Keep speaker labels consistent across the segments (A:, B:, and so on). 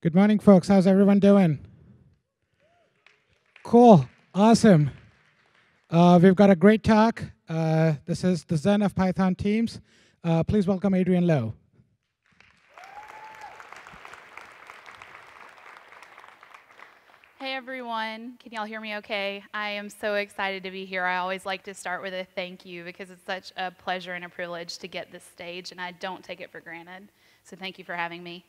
A: Good morning, folks. How's everyone doing? Cool. Awesome. Uh, we've got a great talk. Uh, this is the Zen of Python teams. Uh, please welcome Adrienne Lowe.
B: Hey everyone, can y'all hear me okay? I am so excited to be here. I always like to start with a thank you because it's such a pleasure and a privilege to get this stage, and I don't take it for granted. So thank you for having me.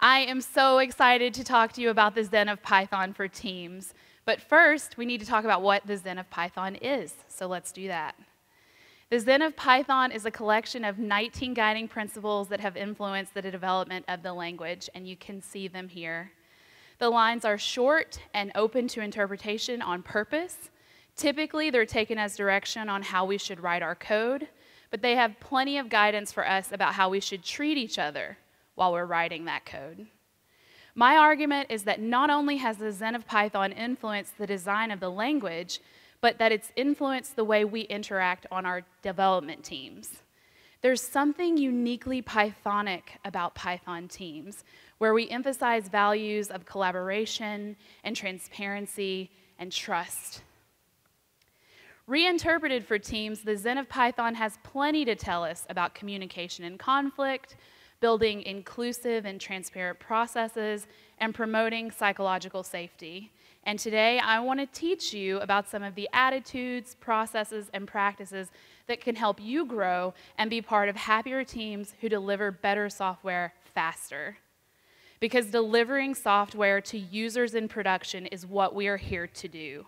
B: I am so excited to talk to you about the Zen of Python for teams. But first, we need to talk about what the Zen of Python is. So let's do that. The Zen of Python is a collection of 19 guiding principles that have influenced the development of the language, and you can see them here. The lines are short and open to interpretation on purpose. Typically, they're taken as direction on how we should write our code, but they have plenty of guidance for us about how we should treat each other while we're writing that code. My argument is that not only has the Zen of Python influenced the design of the language, but that it's influenced the way we interact on our development teams. There's something uniquely Pythonic about Python teams, where we emphasize values of collaboration and transparency and trust. Reinterpreted for teams, the Zen of Python has plenty to tell us about communication and conflict, building inclusive and transparent processes, and promoting psychological safety. And today I want to teach you about some of the attitudes, processes, and practices that can help you grow and be part of happier teams who deliver better software faster. Because delivering software to users in production is what we are here to do.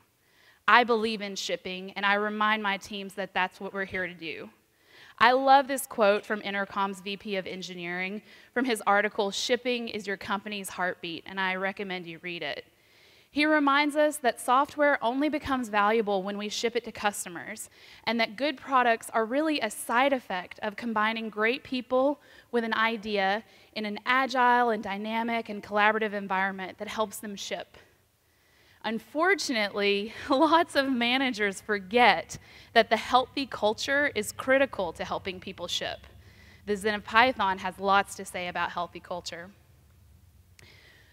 B: I believe in shipping, and I remind my teams that that's what we're here to do. I love this quote from Intercom's VP of Engineering from his article, Shipping is Your Company's Heartbeat, and I recommend you read it. He reminds us that software only becomes valuable when we ship it to customers, and that good products are really a side effect of combining great people with an idea in an agile and dynamic and collaborative environment that helps them ship. Unfortunately, lots of managers forget that the healthy culture is critical to helping people ship. The Zen of Python has lots to say about healthy culture.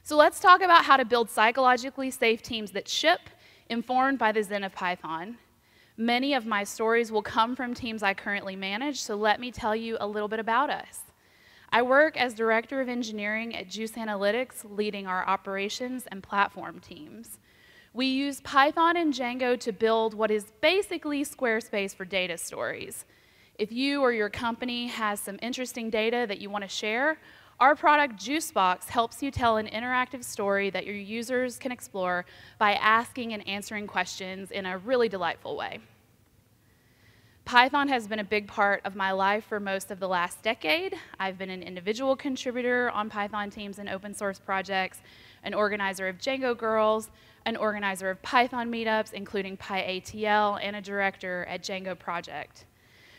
B: So let's talk about how to build psychologically safe teams that ship, informed by the Zen of Python. Many of my stories will come from teams I currently manage, so let me tell you a little bit about us. I work as Director of Engineering at Juice Analytics, leading our operations and platform teams. We use Python and Django to build what is basically Squarespace for data stories. If you or your company has some interesting data that you want to share, our product Juicebox helps you tell an interactive story that your users can explore by asking and answering questions in a really delightful way. Python has been a big part of my life for most of the last decade. I've been an individual contributor on Python teams and open source projects, an organizer of Django Girls, an organizer of Python meetups, including PyATL, and a director at Django Project.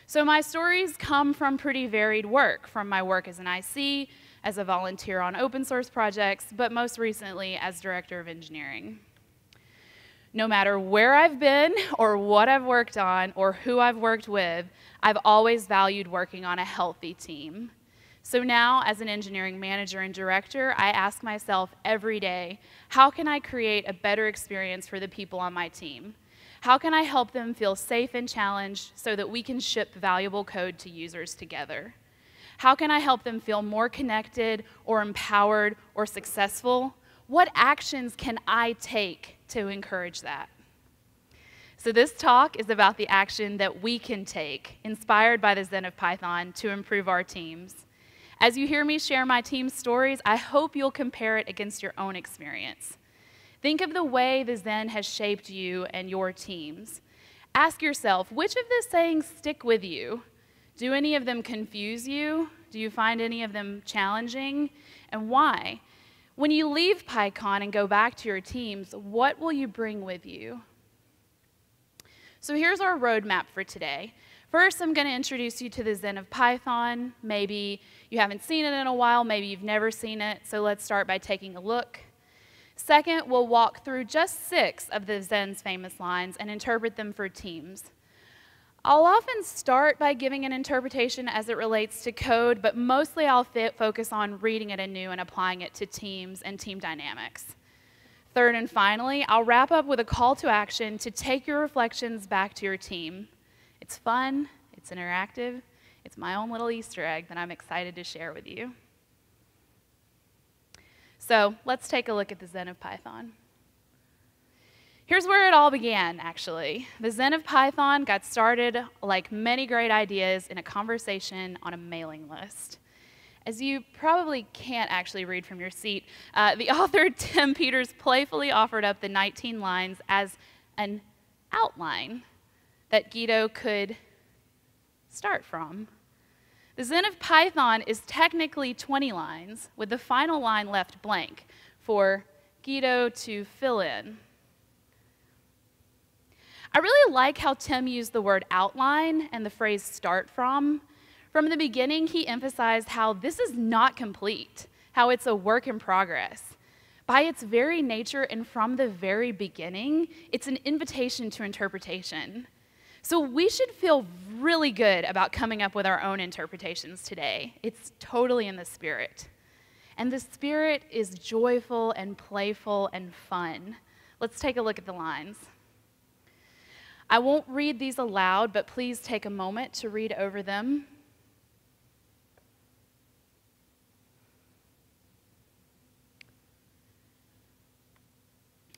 B: So my stories come from pretty varied work, from my work as an IC, as a volunteer on open source projects, but most recently as director of engineering. No matter where I've been or what I've worked on or who I've worked with, I've always valued working on a healthy team. So now, as an engineering manager and director, I ask myself every day, how can I create a better experience for the people on my team? How can I help them feel safe and challenged so that we can ship valuable code to users together? How can I help them feel more connected or empowered or successful? What actions can I take to encourage that? So, this talk is about the action that we can take, inspired by the Zen of Python, to improve our teams. As you hear me share my team's stories, I hope you'll compare it against your own experience. Think of the way the Zen has shaped you and your teams. Ask yourself, which of the sayings stick with you? Do any of them confuse you? Do you find any of them challenging? And why? When you leave PyCon and go back to your teams, what will you bring with you? So here's our roadmap for today. First, I'm going to introduce you to the Zen of Python. Maybe you haven't seen it in a while, maybe you've never seen it, so let's start by taking a look. Second, we'll walk through just six of the Zen's famous lines and interpret them for teams. I'll often start by giving an interpretation as it relates to code, but mostly I'll focus on reading it anew and applying it to teams and team dynamics. Third and finally, I'll wrap up with a call to action to take your reflections back to your team. It's fun, it's interactive, it's my own little Easter egg that I'm excited to share with you. So let's take a look at the Zen of Python. Here's where it all began, actually. The Zen of Python got started, like many great ideas, in a conversation on a mailing list. As you probably can't actually read from your seat, uh, the author Tim Peters playfully offered up the 19 lines as an outline that Guido could start from. The Zen of Python is technically 20 lines, with the final line left blank for Guido to fill in. I really like how Tim used the word outline and the phrase start from from the beginning, he emphasized how this is not complete, how it's a work in progress. By its very nature and from the very beginning, it's an invitation to interpretation. So we should feel really good about coming up with our own interpretations today. It's totally in the spirit. And the spirit is joyful and playful and fun. Let's take a look at the lines. I won't read these aloud, but please take a moment to read over them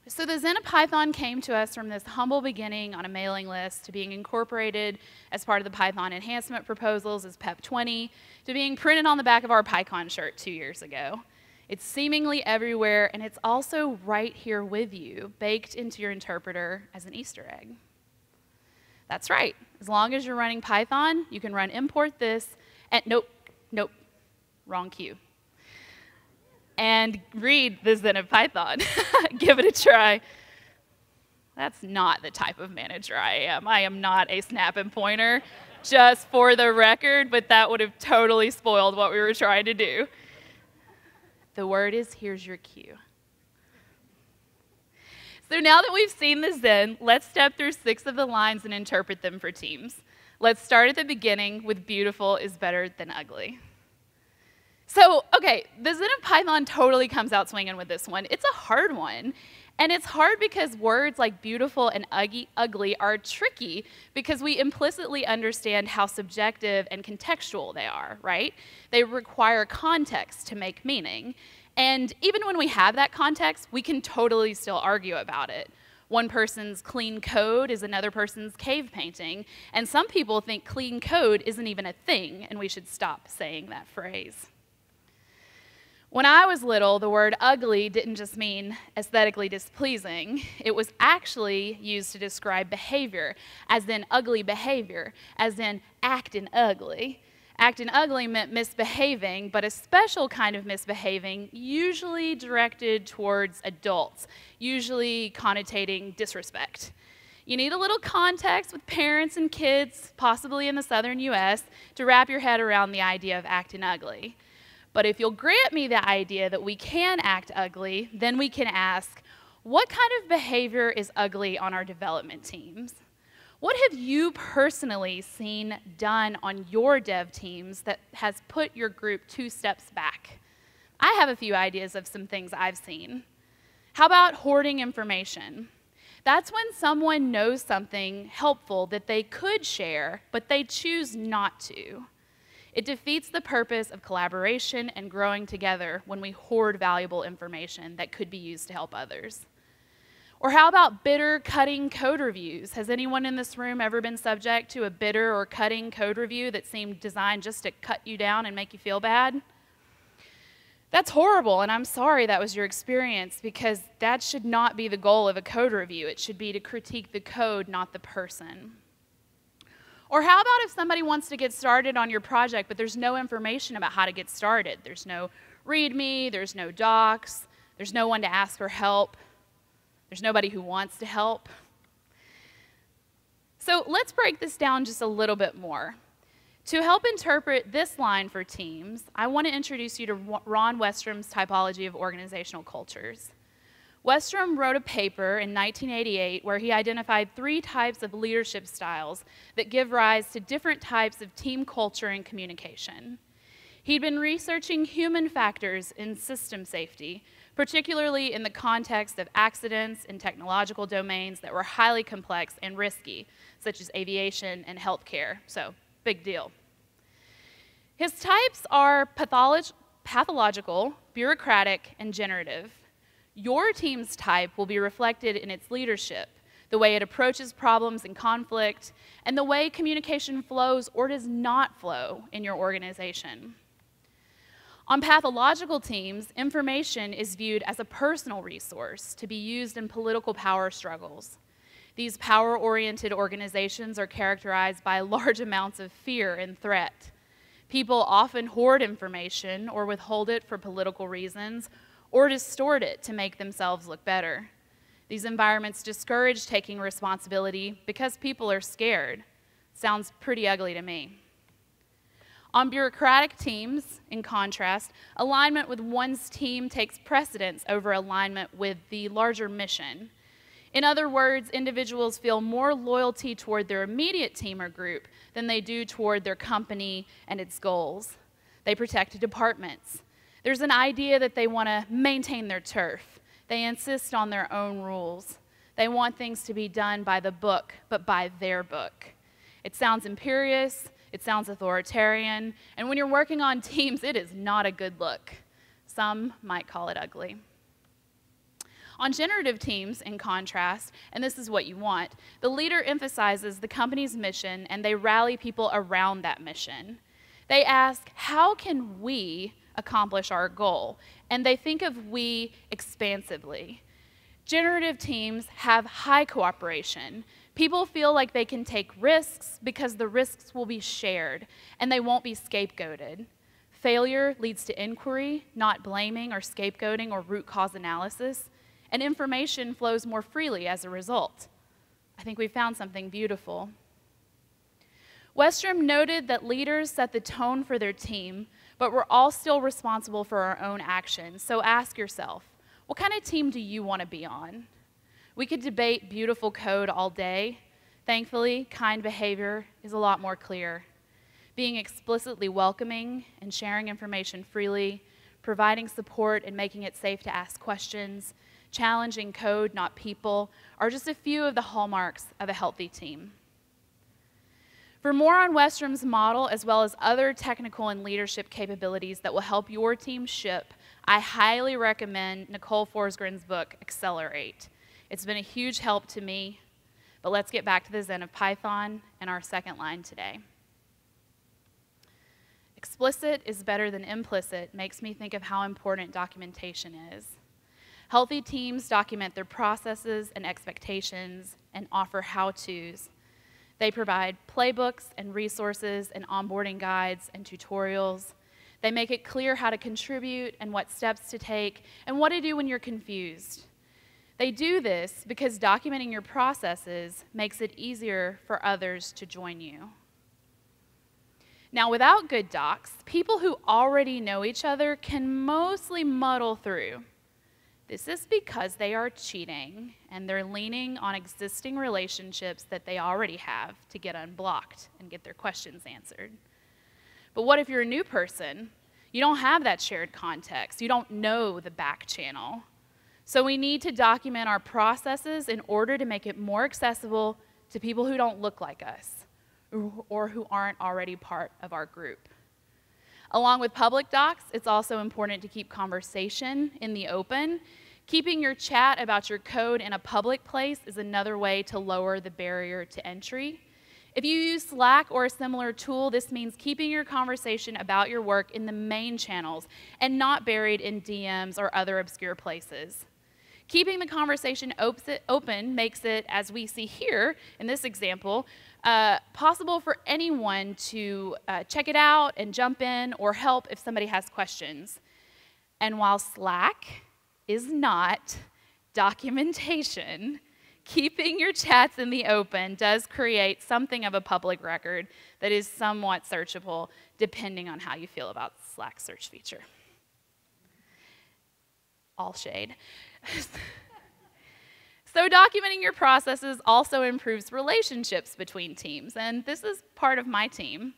B: So the Zen of Python came to us from this humble beginning on a mailing list to being incorporated as part of the Python enhancement proposals as PEP 20 to being printed on the back of our PyCon shirt two years ago. It's seemingly everywhere, and it's also right here with you, baked into your interpreter as an Easter egg. That's right. As long as you're running Python, you can run import this, and nope, nope, wrong cue and read the Zen of Python. Give it a try. That's not the type of manager I am. I am not a snap and pointer, just for the record, but that would have totally spoiled what we were trying to do. The word is here's your cue. So now that we've seen the Zen, let's step through six of the lines and interpret them for teams. Let's start at the beginning with beautiful is better than ugly. So, okay, the Zen of Python totally comes out swinging with this one. It's a hard one. And it's hard because words like beautiful and ugly are tricky because we implicitly understand how subjective and contextual they are, right? They require context to make meaning. And even when we have that context, we can totally still argue about it. One person's clean code is another person's cave painting, and some people think clean code isn't even a thing, and we should stop saying that phrase. When I was little, the word ugly didn't just mean aesthetically displeasing. It was actually used to describe behavior, as in ugly behavior, as in acting ugly. Acting ugly meant misbehaving, but a special kind of misbehaving, usually directed towards adults, usually connotating disrespect. You need a little context with parents and kids, possibly in the southern US, to wrap your head around the idea of acting ugly. But if you'll grant me the idea that we can act ugly, then we can ask, what kind of behavior is ugly on our development teams? What have you personally seen done on your dev teams that has put your group two steps back? I have a few ideas of some things I've seen. How about hoarding information? That's when someone knows something helpful that they could share, but they choose not to. It defeats the purpose of collaboration and growing together when we hoard valuable information that could be used to help others. Or how about bitter cutting code reviews? Has anyone in this room ever been subject to a bitter or cutting code review that seemed designed just to cut you down and make you feel bad? That's horrible, and I'm sorry that was your experience because that should not be the goal of a code review. It should be to critique the code, not the person. Or how about if somebody wants to get started on your project, but there's no information about how to get started? There's no README, there's no docs, there's no one to ask for help, there's nobody who wants to help. So let's break this down just a little bit more. To help interpret this line for teams, I want to introduce you to Ron Westrum's typology of organizational cultures. Westrum wrote a paper in 1988 where he identified three types of leadership styles that give rise to different types of team culture and communication. He'd been researching human factors in system safety, particularly in the context of accidents in technological domains that were highly complex and risky, such as aviation and healthcare. So, big deal. His types are patholog pathological, bureaucratic, and generative. Your team's type will be reflected in its leadership, the way it approaches problems and conflict, and the way communication flows or does not flow in your organization. On pathological teams, information is viewed as a personal resource to be used in political power struggles. These power oriented organizations are characterized by large amounts of fear and threat. People often hoard information or withhold it for political reasons or distort it to make themselves look better. These environments discourage taking responsibility because people are scared. Sounds pretty ugly to me. On bureaucratic teams, in contrast, alignment with one's team takes precedence over alignment with the larger mission. In other words, individuals feel more loyalty toward their immediate team or group than they do toward their company and its goals. They protect departments. There's an idea that they want to maintain their turf. They insist on their own rules. They want things to be done by the book, but by their book. It sounds imperious, it sounds authoritarian, and when you're working on teams, it is not a good look. Some might call it ugly. On generative teams, in contrast, and this is what you want, the leader emphasizes the company's mission and they rally people around that mission. They ask, How can we accomplish our goal? And they think of we expansively. Generative teams have high cooperation. People feel like they can take risks because the risks will be shared and they won't be scapegoated. Failure leads to inquiry, not blaming or scapegoating or root cause analysis, and information flows more freely as a result. I think we found something beautiful. Westrum noted that leaders set the tone for their team, but we're all still responsible for our own actions. So ask yourself what kind of team do you want to be on? We could debate beautiful code all day. Thankfully, kind behavior is a lot more clear. Being explicitly welcoming and sharing information freely, providing support and making it safe to ask questions, challenging code, not people, are just a few of the hallmarks of a healthy team. For more on Westrum's model, as well as other technical and leadership capabilities that will help your team ship, I highly recommend Nicole Forsgren's book, Accelerate. It's been a huge help to me, but let's get back to the Zen of Python and our second line today. Explicit is better than implicit makes me think of how important documentation is. Healthy teams document their processes and expectations and offer how to's. They provide playbooks and resources and onboarding guides and tutorials. They make it clear how to contribute and what steps to take and what to do when you're confused. They do this because documenting your processes makes it easier for others to join you. Now, without good docs, people who already know each other can mostly muddle through. This is because they are cheating and they're leaning on existing relationships that they already have to get unblocked and get their questions answered. But what if you're a new person? You don't have that shared context, you don't know the back channel. So we need to document our processes in order to make it more accessible to people who don't look like us or who aren't already part of our group. Along with public docs, it's also important to keep conversation in the open. Keeping your chat about your code in a public place is another way to lower the barrier to entry. If you use Slack or a similar tool, this means keeping your conversation about your work in the main channels and not buried in DMs or other obscure places. Keeping the conversation open makes it, as we see here in this example, uh, possible for anyone to uh, check it out and jump in or help if somebody has questions. And while Slack is not documentation, keeping your chats in the open does create something of a public record that is somewhat searchable depending on how you feel about Slack search feature. All shade. So, documenting your processes also improves relationships between teams, and this is part of my team.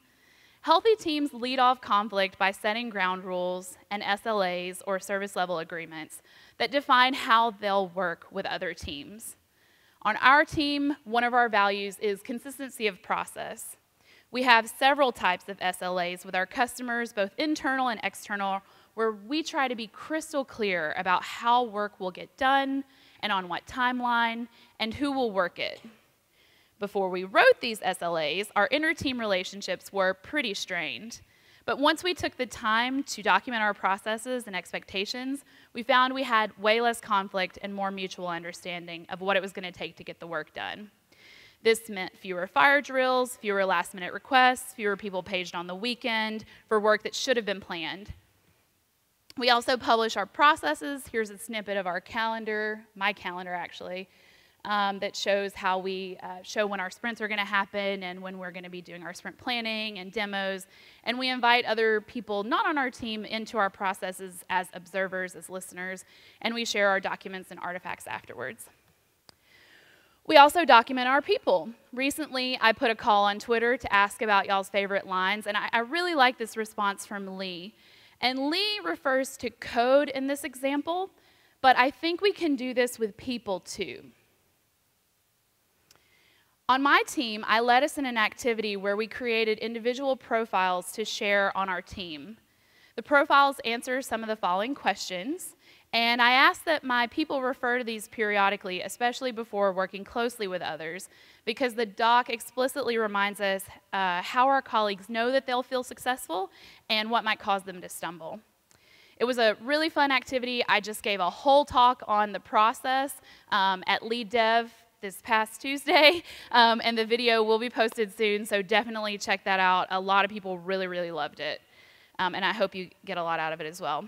B: Healthy teams lead off conflict by setting ground rules and SLAs or service level agreements that define how they'll work with other teams. On our team, one of our values is consistency of process. We have several types of SLAs with our customers, both internal and external, where we try to be crystal clear about how work will get done and on what timeline and who will work it. Before we wrote these SLAs, our inter-team relationships were pretty strained. But once we took the time to document our processes and expectations, we found we had way less conflict and more mutual understanding of what it was going to take to get the work done. This meant fewer fire drills, fewer last minute requests, fewer people paged on the weekend for work that should have been planned. We also publish our processes. Here's a snippet of our calendar, my calendar actually, um, that shows how we uh, show when our sprints are going to happen and when we're going to be doing our sprint planning and demos. And we invite other people not on our team into our processes as observers, as listeners, and we share our documents and artifacts afterwards. We also document our people. Recently, I put a call on Twitter to ask about y'all's favorite lines, and I, I really like this response from Lee. And Lee refers to code in this example, but I think we can do this with people too. On my team, I led us in an activity where we created individual profiles to share on our team. The profiles answer some of the following questions, and I ask that my people refer to these periodically, especially before working closely with others, because the doc explicitly reminds us uh, how our colleagues know that they'll feel successful and what might cause them to stumble. It was a really fun activity. I just gave a whole talk on the process um, at Lead Dev this past Tuesday, um, and the video will be posted soon, so definitely check that out. A lot of people really, really loved it, um, and I hope you get a lot out of it as well.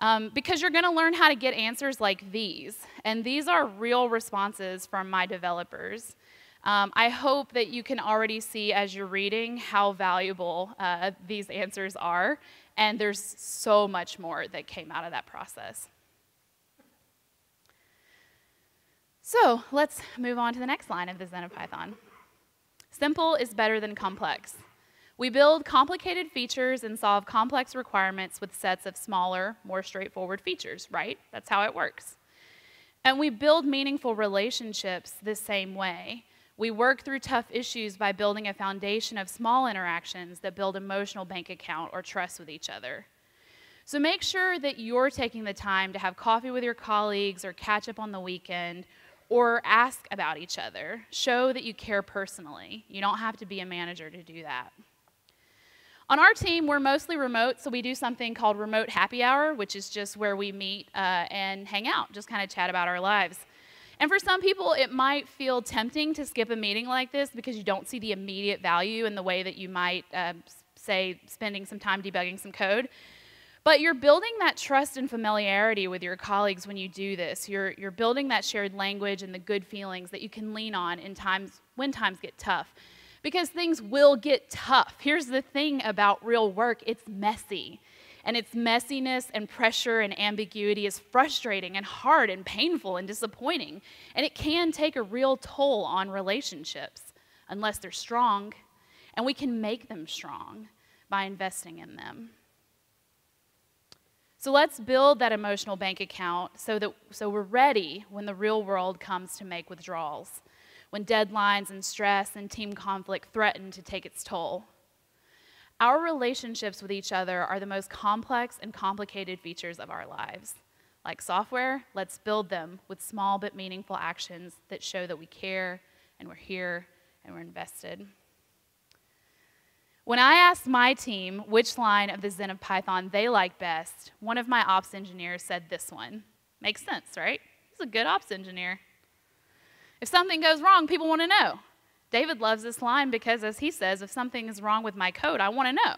B: Um, because you're going to learn how to get answers like these. And these are real responses from my developers. Um, I hope that you can already see as you're reading how valuable uh, these answers are. And there's so much more that came out of that process. So let's move on to the next line of the Zen of Python. Simple is better than complex. We build complicated features and solve complex requirements with sets of smaller, more straightforward features, right? That's how it works. And we build meaningful relationships the same way. We work through tough issues by building a foundation of small interactions that build emotional bank account or trust with each other. So make sure that you're taking the time to have coffee with your colleagues or catch up on the weekend or ask about each other. Show that you care personally. You don't have to be a manager to do that. On our team, we're mostly remote, so we do something called remote happy hour, which is just where we meet uh, and hang out, just kind of chat about our lives. And for some people, it might feel tempting to skip a meeting like this because you don't see the immediate value in the way that you might, uh, say, spending some time debugging some code. But you're building that trust and familiarity with your colleagues when you do this. You're, you're building that shared language and the good feelings that you can lean on in times when times get tough because things will get tough. Here's the thing about real work it's messy. And its messiness and pressure and ambiguity is frustrating and hard and painful and disappointing. And it can take a real toll on relationships unless they're strong. And we can make them strong by investing in them. So let's build that emotional bank account so that so we're ready when the real world comes to make withdrawals when deadlines and stress and team conflict threaten to take its toll. Our relationships with each other are the most complex and complicated features of our lives. Like software, let's build them with small but meaningful actions that show that we care and we're here and we're invested. When I asked my team which line of the Zen of Python they like best, one of my ops engineers said this one. Makes sense, right? He's a good ops engineer. If something goes wrong, people want to know. David loves this line because, as he says, if something is wrong with my code, I want to know.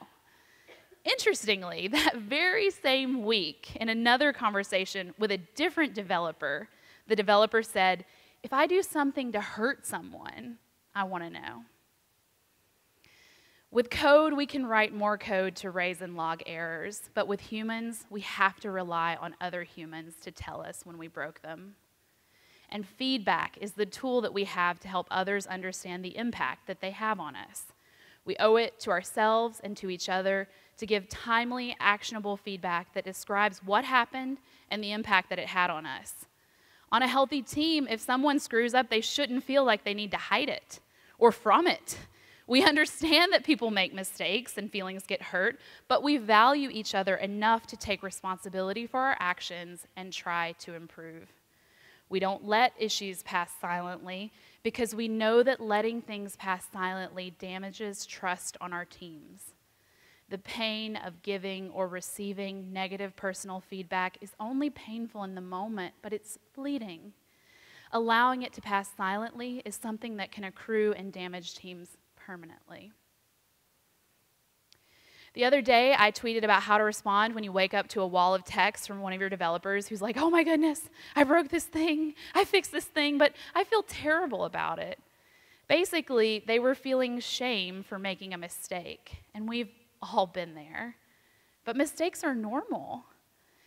B: Interestingly, that very same week, in another conversation with a different developer, the developer said, If I do something to hurt someone, I want to know. With code, we can write more code to raise and log errors, but with humans, we have to rely on other humans to tell us when we broke them. And feedback is the tool that we have to help others understand the impact that they have on us. We owe it to ourselves and to each other to give timely, actionable feedback that describes what happened and the impact that it had on us. On a healthy team, if someone screws up, they shouldn't feel like they need to hide it or from it. We understand that people make mistakes and feelings get hurt, but we value each other enough to take responsibility for our actions and try to improve. We don't let issues pass silently because we know that letting things pass silently damages trust on our teams. The pain of giving or receiving negative personal feedback is only painful in the moment, but it's fleeting. Allowing it to pass silently is something that can accrue and damage teams permanently. The other day, I tweeted about how to respond when you wake up to a wall of text from one of your developers who's like, oh my goodness, I broke this thing, I fixed this thing, but I feel terrible about it. Basically, they were feeling shame for making a mistake, and we've all been there. But mistakes are normal.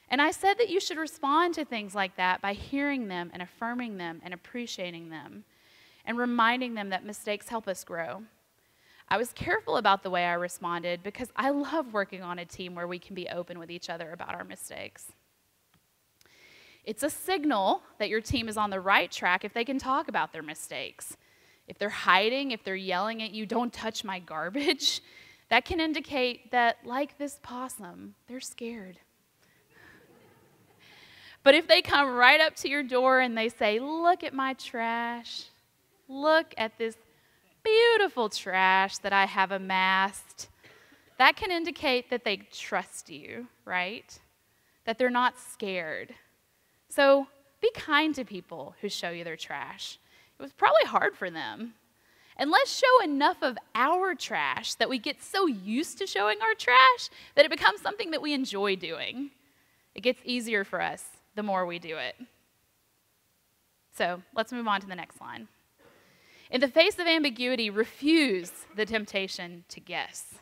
B: And I said that you should respond to things like that by hearing them and affirming them and appreciating them and reminding them that mistakes help us grow. I was careful about the way I responded because I love working on a team where we can be open with each other about our mistakes. It's a signal that your team is on the right track if they can talk about their mistakes. If they're hiding, if they're yelling at you, don't touch my garbage, that can indicate that, like this possum, they're scared. but if they come right up to your door and they say, Look at my trash, look at this beautiful trash that I have amassed, that can indicate that they trust you, right? That they're not scared. So be kind to people who show you their trash. It was probably hard for them. And let's show enough of our trash that we get so used to showing our trash that it becomes something that we enjoy doing. It gets easier for us the more we do it. So let's move on to the next line. In the face of ambiguity, refuse the temptation to guess.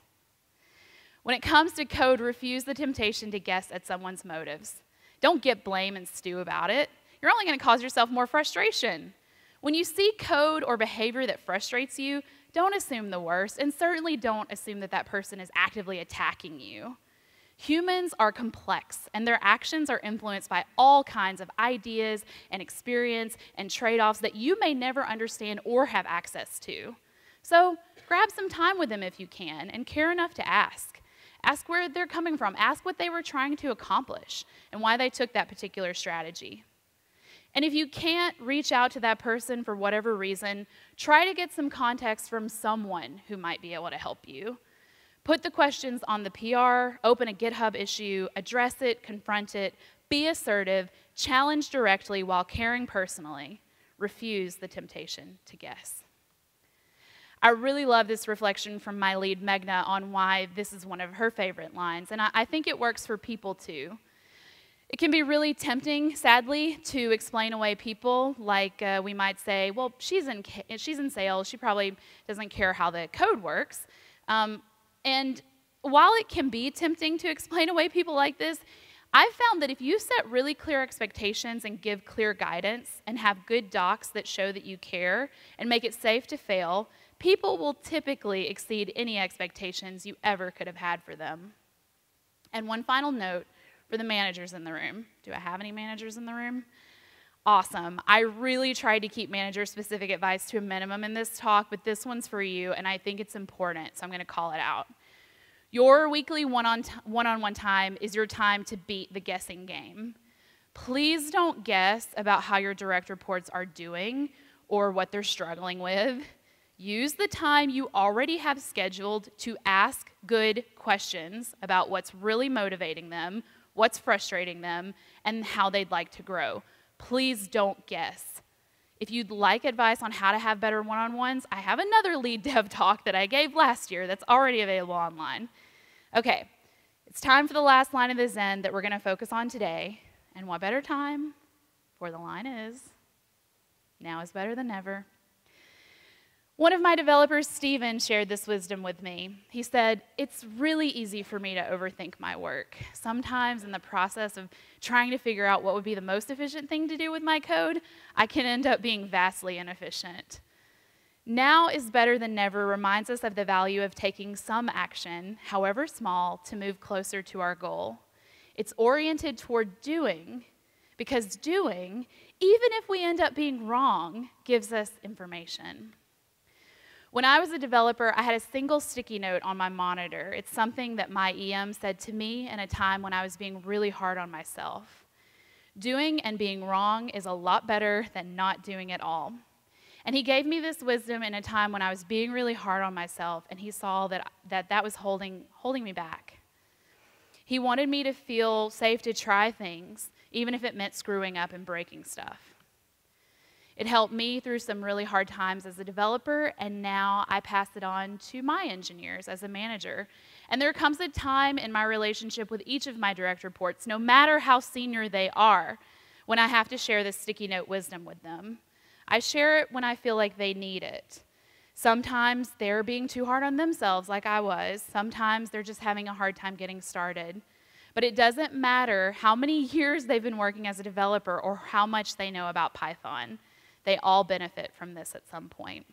B: When it comes to code, refuse the temptation to guess at someone's motives. Don't get blame and stew about it. You're only going to cause yourself more frustration. When you see code or behavior that frustrates you, don't assume the worst, and certainly don't assume that that person is actively attacking you. Humans are complex, and their actions are influenced by all kinds of ideas and experience and trade offs that you may never understand or have access to. So, grab some time with them if you can and care enough to ask. Ask where they're coming from, ask what they were trying to accomplish and why they took that particular strategy. And if you can't reach out to that person for whatever reason, try to get some context from someone who might be able to help you. Put the questions on the PR, open a GitHub issue, address it, confront it, be assertive, challenge directly while caring personally. Refuse the temptation to guess. I really love this reflection from my lead, Megna, on why this is one of her favorite lines, and I, I think it works for people too. It can be really tempting, sadly, to explain away people. Like uh, we might say, well, she's in, she's in sales. She probably doesn't care how the code works. Um, and while it can be tempting to explain away people like this, I've found that if you set really clear expectations and give clear guidance and have good docs that show that you care and make it safe to fail, people will typically exceed any expectations you ever could have had for them. And one final note for the managers in the room. Do I have any managers in the room? Awesome. I really tried to keep manager specific advice to a minimum in this talk, but this one's for you, and I think it's important, so I'm going to call it out. Your weekly one on one time is your time to beat the guessing game. Please don't guess about how your direct reports are doing or what they're struggling with. Use the time you already have scheduled to ask good questions about what's really motivating them what's frustrating them, and how they'd like to grow. Please don't guess. If you'd like advice on how to have better one on ones, I have another lead dev talk that I gave last year that's already available online. Okay, it's time for the last line of the Zen that we're going to focus on today. And what better time? For the line is now is better than ever. One of my developers, Steven, shared this wisdom with me. He said, It's really easy for me to overthink my work. Sometimes, in the process of trying to figure out what would be the most efficient thing to do with my code, I can end up being vastly inefficient. Now is better than never reminds us of the value of taking some action, however small, to move closer to our goal. It's oriented toward doing, because doing, even if we end up being wrong, gives us information. When I was a developer, I had a single sticky note on my monitor. It's something that my EM said to me in a time when I was being really hard on myself. Doing and being wrong is a lot better than not doing at all. And he gave me this wisdom in a time when I was being really hard on myself, and he saw that that, that was holding, holding me back. He wanted me to feel safe to try things, even if it meant screwing up and breaking stuff. It helped me through some really hard times as a developer, and now I pass it on to my engineers as a manager. And there comes a time in my relationship with each of my direct reports, no matter how senior they are, when I have to share this sticky note wisdom with them. I share it when I feel like they need it. Sometimes they're being too hard on themselves, like I was. Sometimes they're just having a hard time getting started. But it doesn't matter how many years they've been working as a developer or how much they know about Python. They all benefit from this at some point.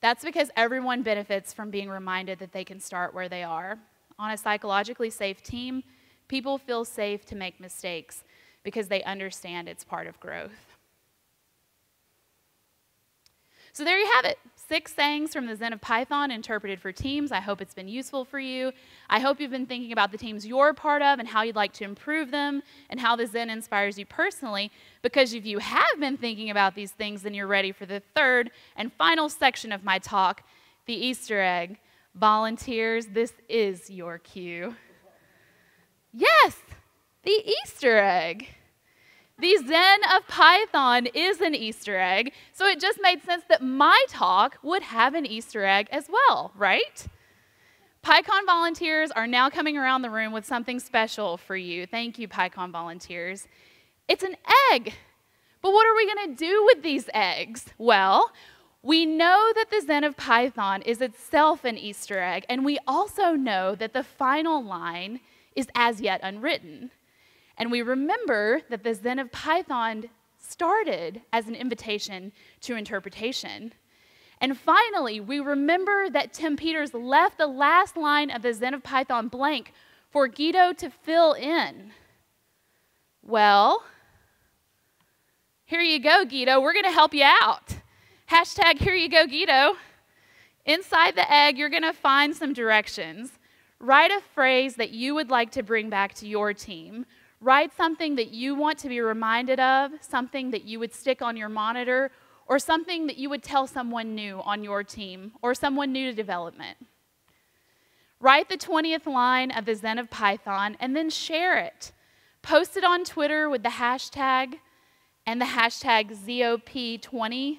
B: That's because everyone benefits from being reminded that they can start where they are. On a psychologically safe team, people feel safe to make mistakes because they understand it's part of growth. So there you have it six sayings from the Zen of Python interpreted for teams. I hope it's been useful for you. I hope you've been thinking about the teams you're part of and how you'd like to improve them and how the Zen inspires you personally. Because if you have been thinking about these things, then you're ready for the third and final section of my talk the Easter egg. Volunteers, this is your cue. Yes, the Easter egg. The Zen of Python is an Easter egg, so it just made sense that my talk would have an Easter egg as well, right? PyCon volunteers are now coming around the room with something special for you. Thank you, PyCon volunteers. It's an egg. But what are we going to do with these eggs? Well, we know that the Zen of Python is itself an Easter egg, and we also know that the final line is as yet unwritten. And we remember that the Zen of Python started as an invitation to interpretation. And finally, we remember that Tim Peters left the last line of the Zen of Python blank for Guido to fill in. Well, here you go, Guido. We're going to help you out. Hashtag here you go, Guido. Inside the egg, you're going to find some directions. Write a phrase that you would like to bring back to your team. Write something that you want to be reminded of, something that you would stick on your monitor, or something that you would tell someone new on your team or someone new to development. Write the 20th line of the Zen of Python and then share it. Post it on Twitter with the hashtag and the hashtag ZOP20.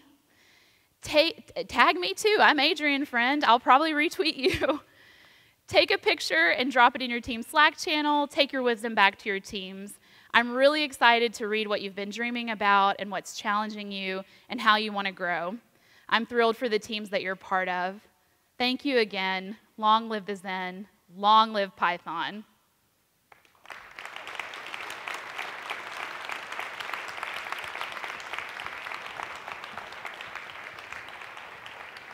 B: tag me too. I'm Adrienne Friend. I'll probably retweet you. Take a picture and drop it in your team Slack channel. Take your wisdom back to your teams. I'm really excited to read what you've been dreaming about and what's challenging you and how you want to grow. I'm thrilled for the teams that you're part of. Thank you again. Long live the Zen. Long live Python.